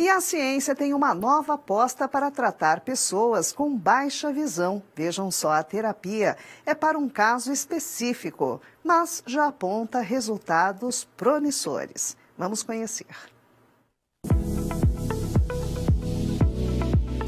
E a ciência tem uma nova aposta para tratar pessoas com baixa visão. Vejam só, a terapia é para um caso específico, mas já aponta resultados promissores. Vamos conhecer.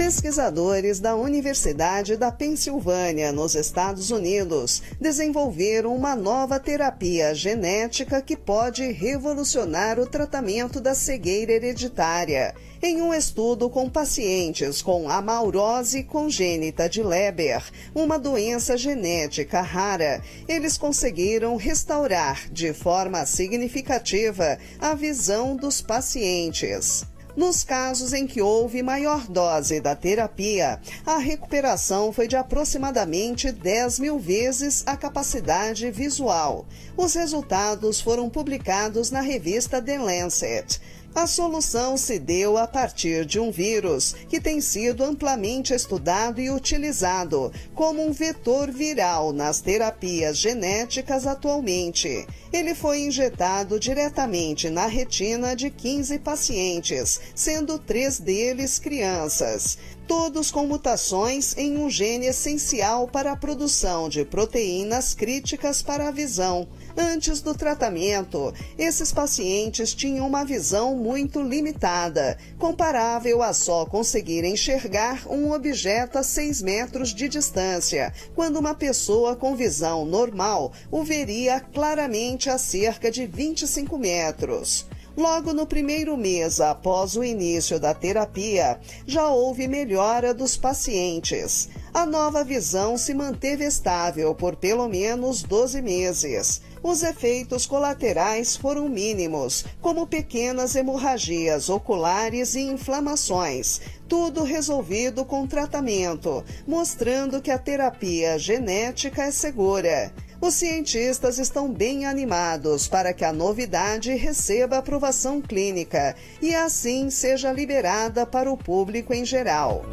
Pesquisadores da Universidade da Pensilvânia, nos Estados Unidos, desenvolveram uma nova terapia genética que pode revolucionar o tratamento da cegueira hereditária. Em um estudo com pacientes com amaurose congênita de Leber, uma doença genética rara, eles conseguiram restaurar de forma significativa a visão dos pacientes. Nos casos em que houve maior dose da terapia, a recuperação foi de aproximadamente 10 mil vezes a capacidade visual. Os resultados foram publicados na revista The Lancet. A solução se deu a partir de um vírus que tem sido amplamente estudado e utilizado como um vetor viral nas terapias genéticas atualmente. Ele foi injetado diretamente na retina de 15 pacientes, sendo três deles crianças todos com mutações em um gene essencial para a produção de proteínas críticas para a visão. Antes do tratamento, esses pacientes tinham uma visão muito limitada, comparável a só conseguir enxergar um objeto a 6 metros de distância, quando uma pessoa com visão normal o veria claramente a cerca de 25 metros. Logo no primeiro mês após o início da terapia, já houve melhora dos pacientes. A nova visão se manteve estável por pelo menos 12 meses. Os efeitos colaterais foram mínimos, como pequenas hemorragias oculares e inflamações, tudo resolvido com tratamento, mostrando que a terapia genética é segura. Os cientistas estão bem animados para que a novidade receba aprovação clínica e assim seja liberada para o público em geral.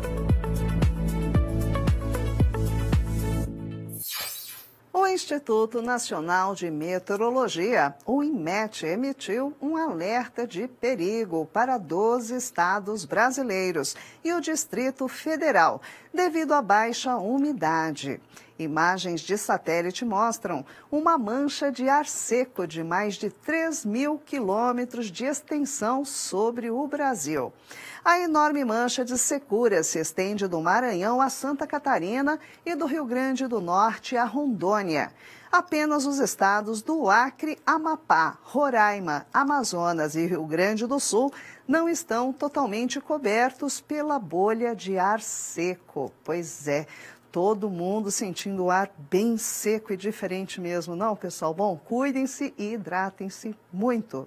O Instituto Nacional de Meteorologia, o INMET, emitiu um alerta de perigo para 12 estados brasileiros e o Distrito Federal, devido à baixa umidade. Imagens de satélite mostram uma mancha de ar seco de mais de 3 mil quilômetros de extensão sobre o Brasil. A enorme mancha de secura se estende do Maranhão a Santa Catarina e do Rio Grande do Norte a Rondônia. Apenas os estados do Acre, Amapá, Roraima, Amazonas e Rio Grande do Sul não estão totalmente cobertos pela bolha de ar seco. Pois é, todo mundo sentindo o ar bem seco e diferente mesmo, não, pessoal? Bom, cuidem-se e hidratem-se muito.